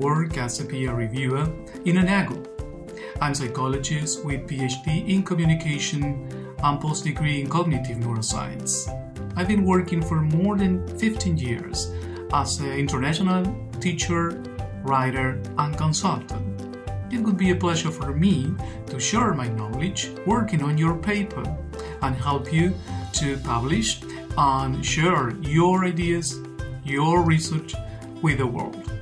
work as a peer reviewer in Enago. I'm a psychologist with PhD in communication and post-degree in cognitive neuroscience. I've been working for more than 15 years as an international teacher, writer, and consultant. It would be a pleasure for me to share my knowledge working on your paper and help you to publish and share your ideas, your research with the world.